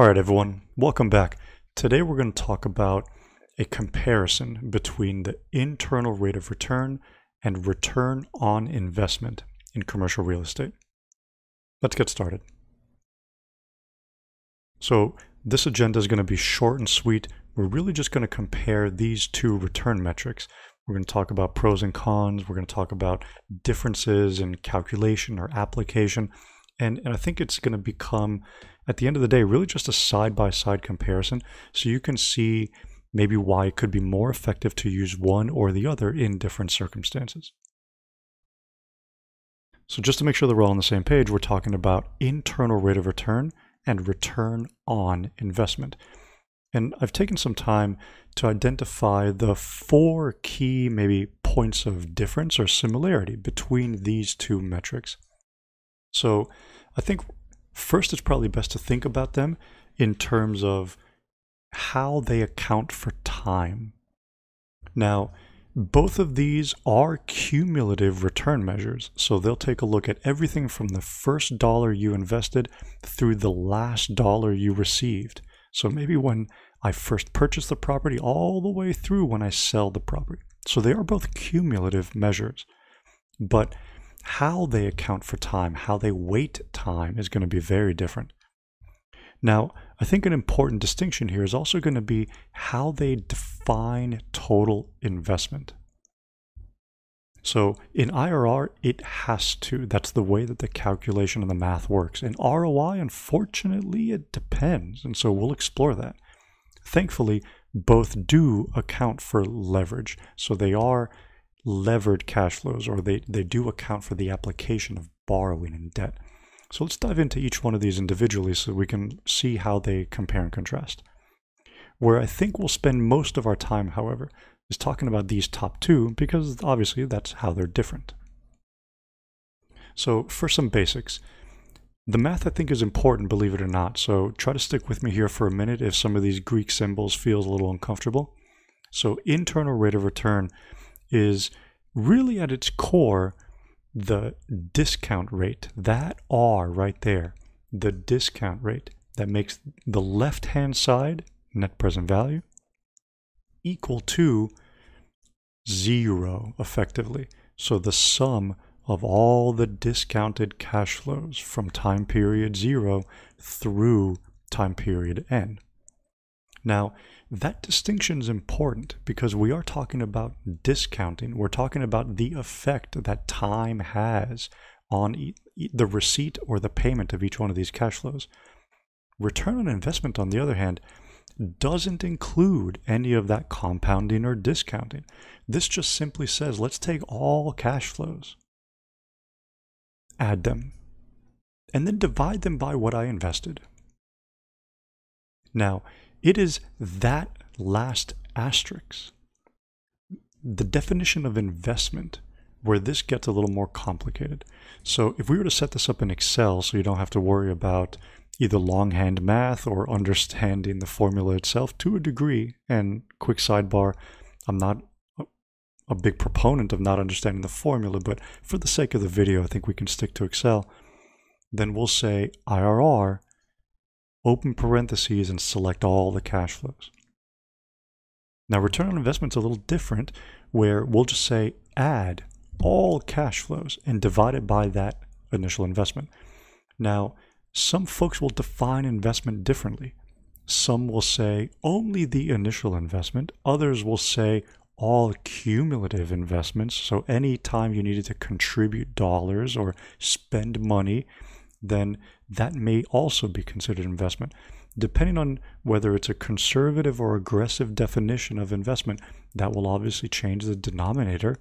All right, everyone, welcome back. Today we're going to talk about a comparison between the internal rate of return and return on investment in commercial real estate. Let's get started. So, this agenda is going to be short and sweet. We're really just going to compare these two return metrics. We're going to talk about pros and cons. We're going to talk about differences in calculation or application. And, and I think it's going to become at the end of the day, really just a side by side comparison so you can see maybe why it could be more effective to use one or the other in different circumstances. So, just to make sure that we're all on the same page, we're talking about internal rate of return and return on investment. And I've taken some time to identify the four key, maybe points of difference or similarity between these two metrics. So, I think First, it's probably best to think about them in terms of how they account for time. Now, both of these are cumulative return measures, so they'll take a look at everything from the first dollar you invested through the last dollar you received. So maybe when I first purchased the property, all the way through when I sell the property. So they are both cumulative measures. But how they account for time, how they weight time is going to be very different. Now, I think an important distinction here is also going to be how they define total investment. So in IRR, it has to. That's the way that the calculation and the math works. In ROI, unfortunately, it depends. And so we'll explore that. Thankfully, both do account for leverage. So they are levered cash flows, or they, they do account for the application of borrowing and debt. So let's dive into each one of these individually so we can see how they compare and contrast. Where I think we'll spend most of our time, however, is talking about these top two because obviously that's how they're different. So, for some basics, the math I think is important, believe it or not. So, try to stick with me here for a minute if some of these Greek symbols feels a little uncomfortable. So, internal rate of return is really at its core the discount rate. That R right there, the discount rate that makes the left hand side, net present value, equal to zero effectively. So the sum of all the discounted cash flows from time period zero through time period n. Now, that distinction is important because we are talking about discounting. We're talking about the effect that time has on e- the receipt or the payment of each one of these cash flows. Return on investment, on the other hand, doesn't include any of that compounding or discounting. This just simply says let's take all cash flows, add them, and then divide them by what I invested. Now, it is that last asterisk, the definition of investment, where this gets a little more complicated. So if we were to set this up in Excel so you don't have to worry about either longhand math or understanding the formula itself to a degree, and quick sidebar, I'm not a big proponent of not understanding the formula, but for the sake of the video, I think we can stick to Excel. Then we'll say IRR open parentheses and select all the cash flows. Now return on investment is a little different where we'll just say add all cash flows and divide it by that initial investment. Now, some folks will define investment differently. Some will say only the initial investment. Others will say all cumulative investments. So any time you needed to contribute dollars or spend money, then that may also be considered investment. Depending on whether it's a conservative or aggressive definition of investment, that will obviously change the denominator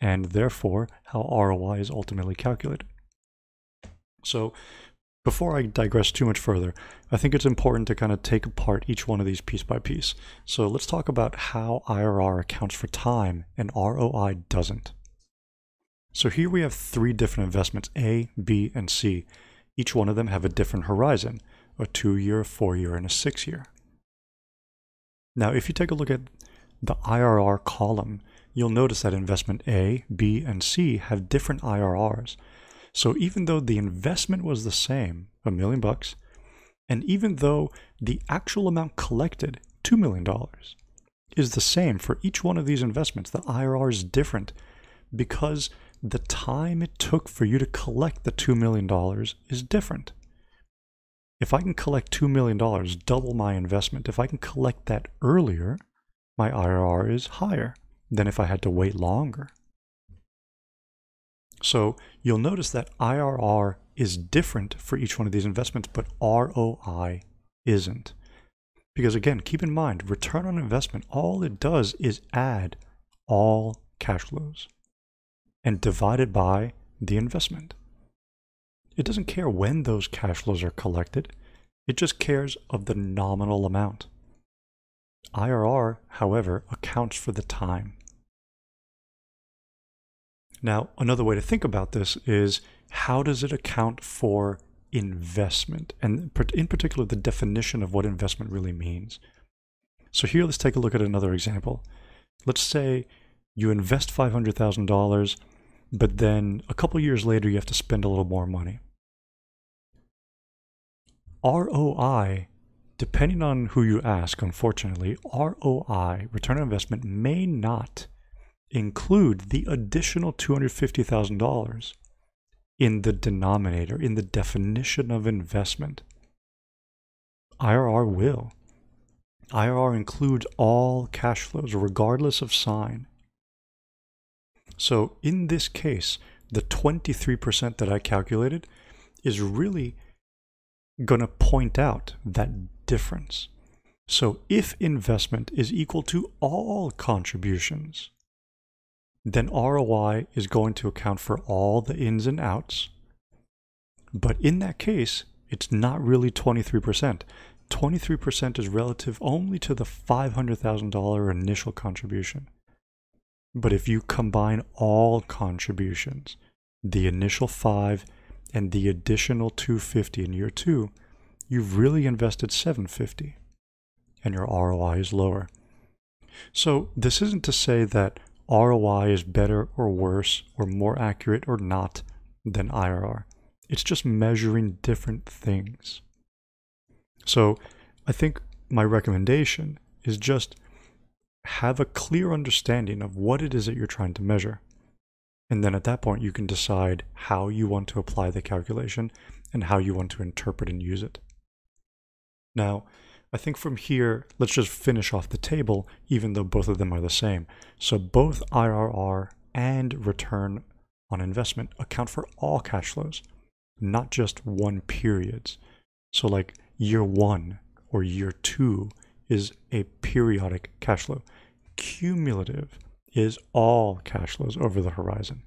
and therefore how ROI is ultimately calculated. So, before I digress too much further, I think it's important to kind of take apart each one of these piece by piece. So, let's talk about how IRR accounts for time and ROI doesn't. So, here we have three different investments A, B, and C. Each one of them have a different horizon, a two-year, a four-year, and a six-year. Now, if you take a look at the IRR column, you'll notice that investment A, B, and C have different IRRs. So even though the investment was the same, a million bucks, And even though the actual amount collected, $2 million, is the same for each one of these investments, the IRR is different because the time it took for you to collect the $2 million is different. If I can collect $2 million, double my investment, if I can collect that earlier, my IRR is higher than if I had to wait longer. So you'll notice that IRR is different for each one of these investments, but ROI isn't. Because again, keep in mind, return on investment, all it does is add all cash flows and divide it by the investment. It doesn't care when those cash flows are collected, it just cares of the nominal amount. IRR, however, accounts for the time. Now, another way to think about this is how does it account for investment? And in particular, the definition of what investment really means. So, here let's take a look at another example. Let's say you invest $500,000, but then a couple years later, you have to spend a little more money. ROI, depending on who you ask, unfortunately, ROI, return on investment, may not include the additional $250,000 in the denominator, in the definition of investment. IRR will. IRR includes all cash flows, regardless of sign. So in this case, the 23% that I calculated is really going to point out that difference. So if investment is equal to all contributions, then ROI is going to account for all the ins and outs. But in that case, it's not really 23%. 23% is relative only to the $500,000 initial contribution. But if you combine all contributions, the initial 5 and the additional 250 in year 2, you've really invested 750 and your ROI is lower. So this isn't to say that ROI is better or worse or more accurate or not than IRR. It's just measuring different things. So I think my recommendation is just have a clear understanding of what it is that you're trying to measure. And then at that point, you can decide how you want to apply the calculation and how you want to interpret and use it. Now, I think from here, let's just finish off the table, even though both of them are the same. So both IRR and return on investment account for all cash flows, not just one periods. So like year one or year two is a periodic cash flow. Cumulative is all cash flows over the horizon.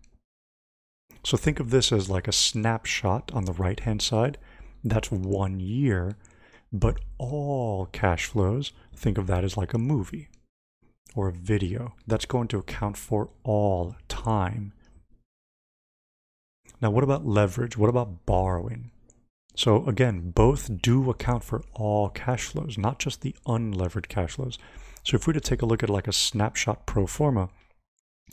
So think of this as like a snapshot on the right hand side. That's one year but all cash flows, think of that as like a movie or a video. That's going to account for all time. Now, what about leverage? What about borrowing? So, again, both do account for all cash flows, not just the unlevered cash flows. So, if we were to take a look at like a snapshot pro forma,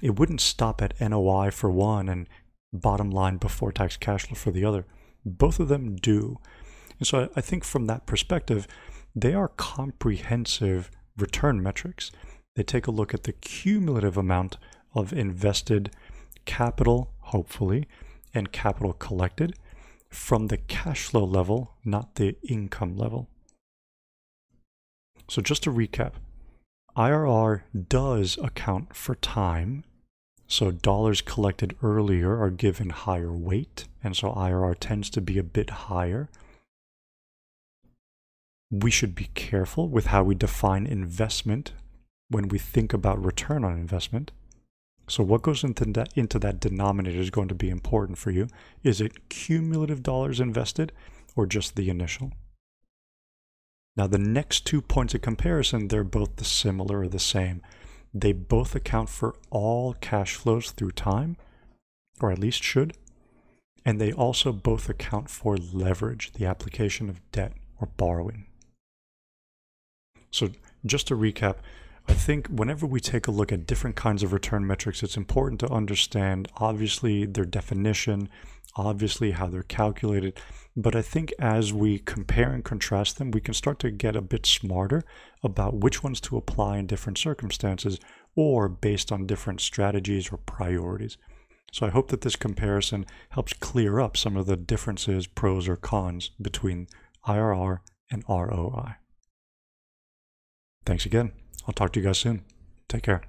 it wouldn't stop at NOI for one and bottom line before tax cash flow for the other. Both of them do. And so I think from that perspective, they are comprehensive return metrics. They take a look at the cumulative amount of invested capital, hopefully, and capital collected from the cash flow level, not the income level. So just to recap, IRR does account for time. So dollars collected earlier are given higher weight, and so IRR tends to be a bit higher we should be careful with how we define investment when we think about return on investment. So, what goes into that, into that denominator is going to be important for you. Is it cumulative dollars invested or just the initial? Now, the next two points of comparison, they're both the similar or the same. They both account for all cash flows through time, or at least should. And they also both account for leverage, the application of debt or borrowing. So, just to recap, I think whenever we take a look at different kinds of return metrics, it's important to understand obviously their definition, obviously how they're calculated. But I think as we compare and contrast them, we can start to get a bit smarter about which ones to apply in different circumstances or based on different strategies or priorities. So I hope that this comparison helps clear up some of the differences, pros or cons between IRR and ROI. Thanks again. I'll talk to you guys soon. Take care.